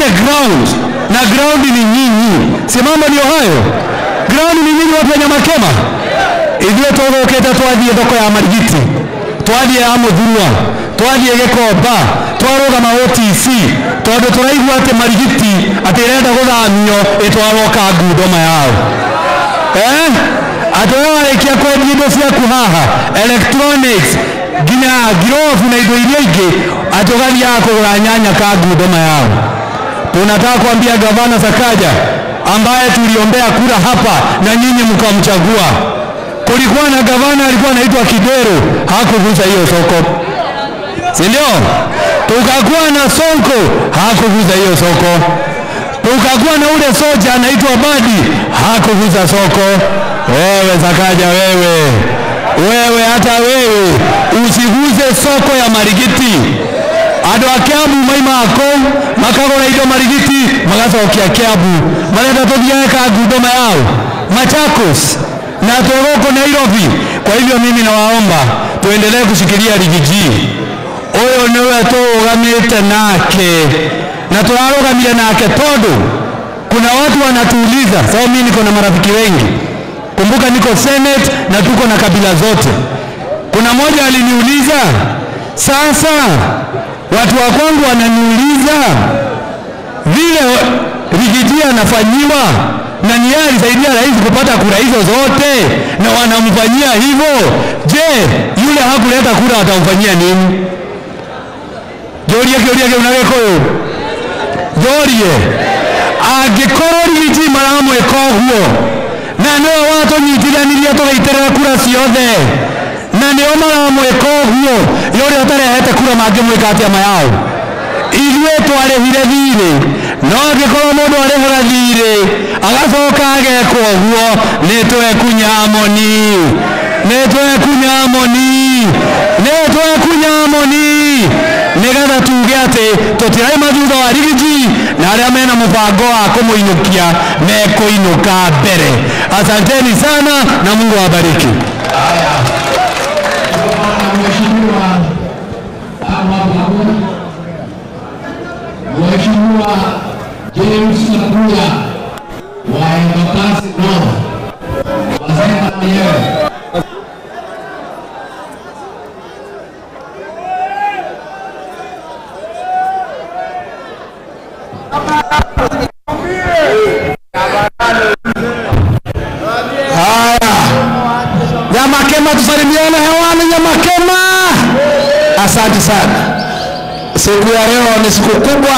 tutafute ground. Na ground ni nyinyi. Si mambo ndio hayo ground ni nyinyi watu wa nyamakema. Ithuĩ tũgũkĩte twathiĩ thoko ya marigiti twathiĩ ya mũthurwa twathiĩ gĩkomba. Twarũgama OTC tondũ tũraigua atĩ marigiti atĩ ĩrenda gũthamio ĩtwarwo Kangundo yao eh? atĩ we warĩkia kwendia indo ciaku haha electronics nginya ngirobu na indo iria ingĩ atĩ ũgathiaga kũgũra nyanya Kangundo yao tunataka kuambia gavana Sakaja ambaye tuliombea kura hapa na nyinyi mkamchagua. Kulikuwa na gavana alikuwa anaitwa Kidero, hakugusa hiyo soko, si ndio? Tukakuwa na Sonko, hakugusa hiyo soko. Tukakuwa na ule soja anaitwa Badi, hakugusa soko. Wewe Sakaja, wewe wewe, hata wewe usiguze soko ya Marigiti andå a kiambu maima kũu makagũra indo marigiti magacokia kiambu. Marenda tũthiage kangundoma yao machakos na tũgũkũ nairobi. Kwa hivyo mimi nawaomba tuendelee kushikilia rigiji. Uyu niwe tuugamite nake na turarugamire nake tondu kuna watu wanatuuliza sababu mimi niko na marafiki wengi. Kumbuka niko senate na tuko na kabila zote. Kuna moja aliniuliza sasa watu wa kwangu wananiuliza vile Rigiji anafanyiwa na ni yeye alisaidia rais kupata kura hizo zote na wanamfanyia hivyo. Je, yule hakuleta kura atamfanyia nini? Jorie kĩũria ke na gĩkũyũ Jorie angikorwo Rigiji maramwika ũguo na nĩwe watũnyitithanirie tũgĩitĩrĩra kura ciothe na nio maramwĩka ũguo yũrĩa ũtarehete kura mangĩmwĩka atĩa mayao ithuĩ twarĩhire thiirĩ no angĩkorwo mũndũ arĩhaga thiirĩ agacoka agekwo ũguo nĩ twekunya moni nĩ twekunya moni nĩ twekunya moni nĩgetha tuge atĩ tũtiraima thutha wa rigiji na arĩa mena mũbango wa kũmũinũkia mekũinũka mbere. Asanteni sana na mungu awabariki Mheshimiwa James Sakuya wa Embakasi North, Wazenda Miewe. Thank you. Asante sana. Siku ya leo ni siku kubwa